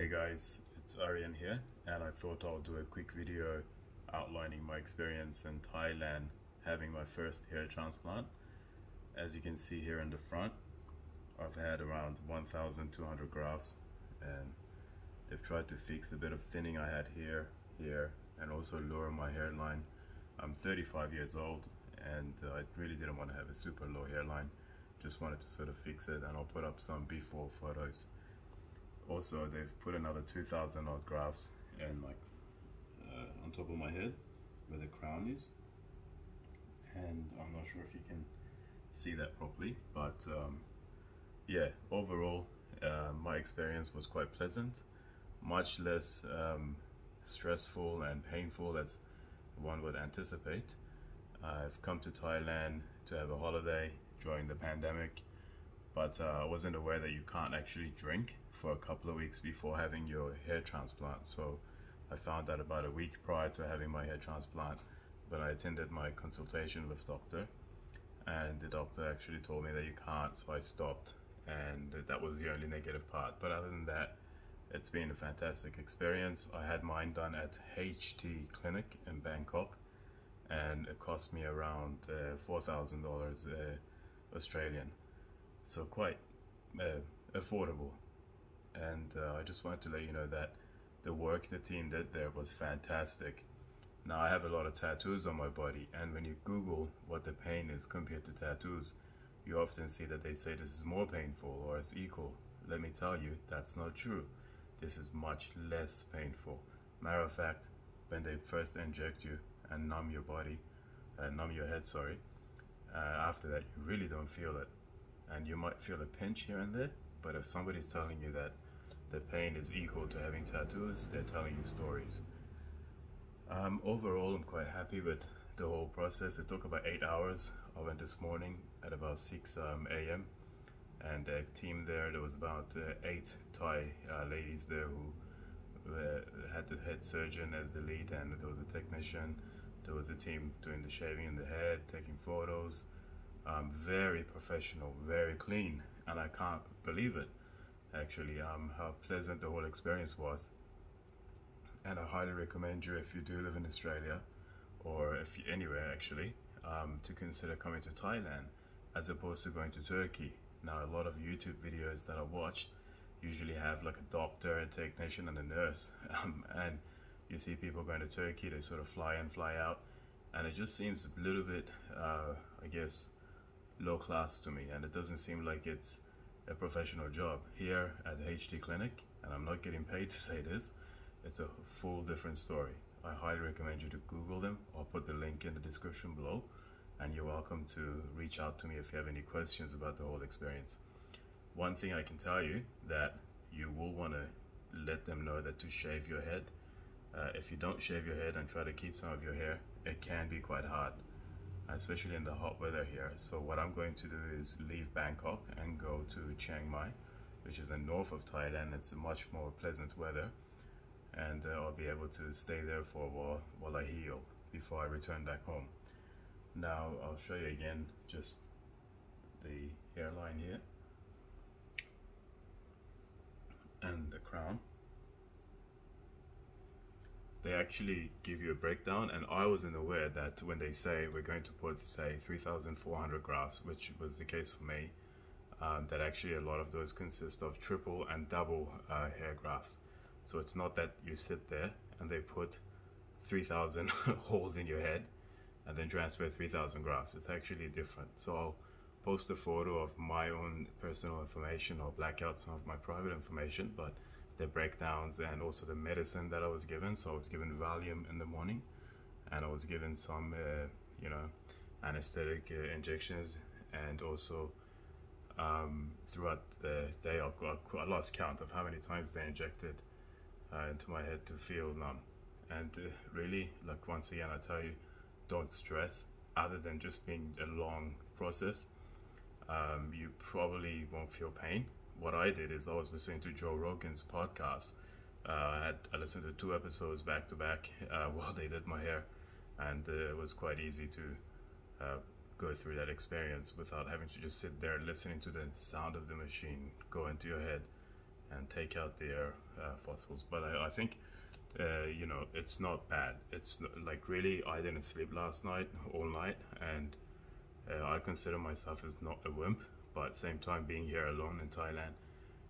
Hey guys, it's Aryan here and I thought I'll do a quick video outlining my experience in Thailand having my first hair transplant. As you can see here in the front, I've had around 1,200 grafts and they've tried to fix a bit of thinning I had here, here and also lower my hairline. I'm 35 years old and uh, I really didn't want to have a super low hairline. Just wanted to sort of fix it and I'll put up some before photos also they've put another 2000 odd grafts and like uh, on top of my head where the crown is. And I'm not sure if you can see that properly but um, yeah overall uh, my experience was quite pleasant. Much less um, stressful and painful as one would anticipate. I've come to Thailand to have a holiday during the pandemic but uh, I wasn't aware that you can't actually drink for a couple of weeks before having your hair transplant. So I found that about a week prior to having my hair transplant, but I attended my consultation with doctor and the doctor actually told me that you can't, so I stopped and that was the only negative part. But other than that, it's been a fantastic experience. I had mine done at HT Clinic in Bangkok and it cost me around uh, $4,000 uh, Australian. So quite uh, affordable and uh, I just wanted to let you know that the work the team did there was fantastic. Now I have a lot of tattoos on my body and when you Google what the pain is compared to tattoos, you often see that they say this is more painful or it's equal. Let me tell you, that's not true. This is much less painful. Matter of fact, when they first inject you and numb your body, uh, numb your head, sorry, uh, after that you really don't feel it. And you might feel a pinch here and there, but if somebody's telling you that the pain is equal to having tattoos, they're telling you stories. Um, overall, I'm quite happy with the whole process. It took about eight hours. I went this morning at about 6 um, a.m. And a team there, there was about uh, eight Thai uh, ladies there who uh, had the head surgeon as the lead and there was a technician. There was a team doing the shaving in the head, taking photos. Um, very professional, very clean, and I can't believe it. Actually um, how pleasant the whole experience was. And I highly recommend you if you do live in Australia or if you anywhere actually um, to consider coming to Thailand as opposed to going to Turkey. Now a lot of YouTube videos that I watched usually have like a doctor a technician and a nurse. Um, and you see people going to Turkey they sort of fly in fly out and it just seems a little bit uh, I guess low class to me and it doesn't seem like it's a professional job here at the HT Clinic, and I'm not getting paid to say this, it's a full different story. I highly recommend you to Google them. I'll put the link in the description below, and you're welcome to reach out to me if you have any questions about the whole experience. One thing I can tell you that you will want to let them know that to shave your head, uh, if you don't shave your head and try to keep some of your hair, it can be quite hard especially in the hot weather here. So what I'm going to do is leave Bangkok and go to Chiang Mai, which is in north of Thailand. It's a much more pleasant weather and uh, I'll be able to stay there for a while while I heal before I return back home. Now I'll show you again just the hairline here and the crown they actually give you a breakdown and I wasn't aware that when they say we're going to put say 3,400 grafts which was the case for me um, that actually a lot of those consist of triple and double uh, hair grafts. So it's not that you sit there and they put 3,000 holes in your head and then transfer 3,000 grafts. It's actually different. So I'll post a photo of my own personal information or black out some of my private information but the breakdowns and also the medicine that I was given. So I was given Valium in the morning and I was given some, uh, you know, anesthetic uh, injections and also um, throughout the day I, I, lost count of how many times they injected uh, into my head to feel numb. And uh, really, like once again, I tell you, don't stress other than just being a long process. Um, you probably won't feel pain what I did is I was listening to Joe Rogan's podcast. Uh, I had I listened to two episodes back to back uh, while they did my hair, and uh, it was quite easy to uh, go through that experience without having to just sit there listening to the sound of the machine go into your head and take out their uh, fossils. But I, I think, uh, you know, it's not bad. It's not, like really, I didn't sleep last night, all night, and uh, I consider myself as not a wimp. But at the same time, being here alone in Thailand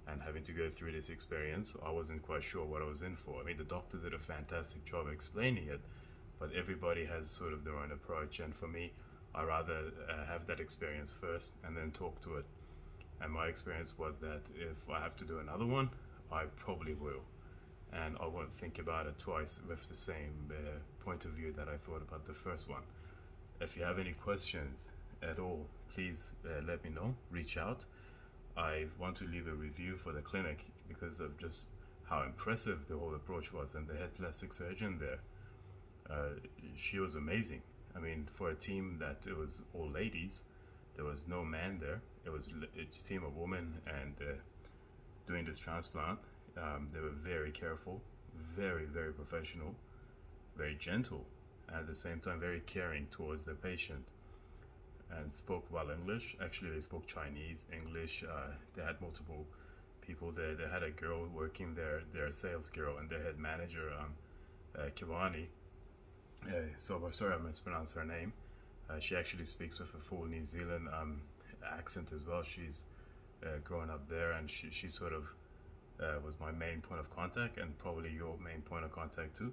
and having to go through this experience, I wasn't quite sure what I was in for. I mean, the doctor did a fantastic job explaining it, but everybody has sort of their own approach. And for me, I rather uh, have that experience first and then talk to it. And my experience was that if I have to do another one, I probably will. And I won't think about it twice with the same uh, point of view that I thought about the first one. If you have any questions at all, please uh, let me know, reach out. I want to leave a review for the clinic because of just how impressive the whole approach was and the head plastic surgeon there. Uh, she was amazing. I mean, for a team that it was all ladies, there was no man there. It was a team of women and uh, doing this transplant. Um, they were very careful, very, very professional, very gentle, and at the same time very caring towards the patient and spoke well English. Actually, they spoke Chinese, English. Uh, they had multiple people there. They had a girl working there, their sales girl, and their head manager, um, uh, Kiwani. Uh, so sorry I mispronounced her name. Uh, she actually speaks with a full New Zealand um, accent as well. She's uh, grown up there, and she she sort of uh, was my main point of contact, and probably your main point of contact too.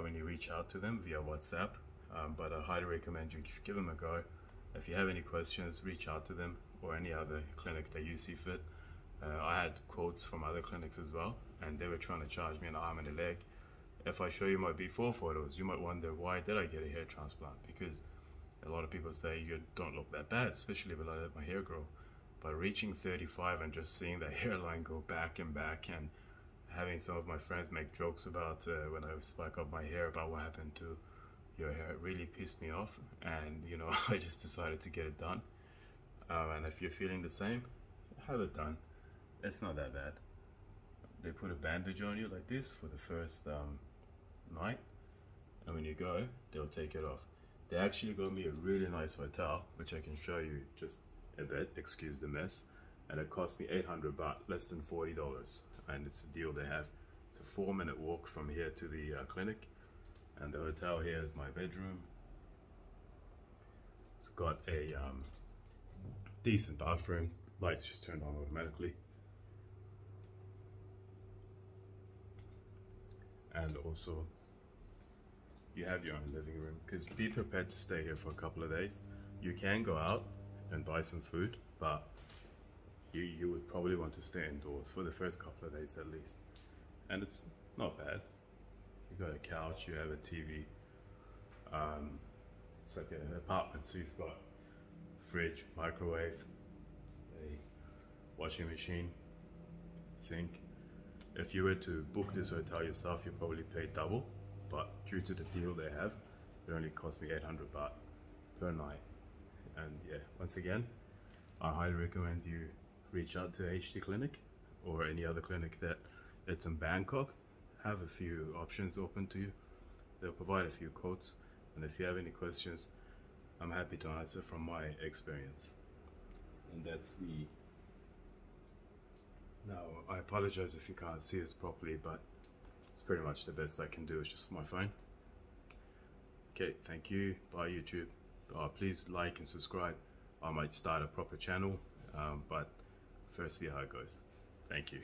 When you reach out to them via WhatsApp, um, but I highly recommend you give them a go. If you have any questions, reach out to them or any other clinic that you see fit. Uh, I had quotes from other clinics as well, and they were trying to charge me an arm and a leg. If I show you my before photos, you might wonder why did I get a hair transplant? Because a lot of people say you don't look that bad, especially if I let my hair grow. But reaching 35 and just seeing the hairline go back and back and having some of my friends make jokes about uh, when I spike up my hair about what happened to your hair really pissed me off and you know I just decided to get it done. Um, and if you're feeling the same have it done. It's not that bad. They put a bandage on you like this for the first um, night and when you go they'll take it off. They actually got me a really nice hotel which I can show you just a bit. Excuse the mess. And it cost me 800 baht less than $40 and it's a deal they have. It's a four minute walk from here to the uh, clinic and the hotel here is my bedroom. It's got a um, decent bathroom. Lights just turned on automatically. And also you have your own living room. Because be prepared to stay here for a couple of days. You can go out and buy some food but you, you would probably want to stay indoors for the first couple of days at least. And it's not bad You've got a couch, you have a TV. Um, it's like an apartment, so you've got fridge, microwave, a washing machine, sink. If you were to book this hotel yourself, you'd probably pay double, but due to the deal they have, it only cost me 800 baht per night. And yeah, once again, I highly recommend you reach out to HT Clinic or any other clinic that it's in Bangkok have a few options open to you. They'll provide a few quotes, and if you have any questions, I'm happy to answer from my experience. And that's the. Now, I apologize if you can't see this properly, but it's pretty much the best I can do. It's just my phone. Okay, thank you. Bye, YouTube. Uh, please like and subscribe. I might start a proper channel, um, but first see how it goes. Thank you.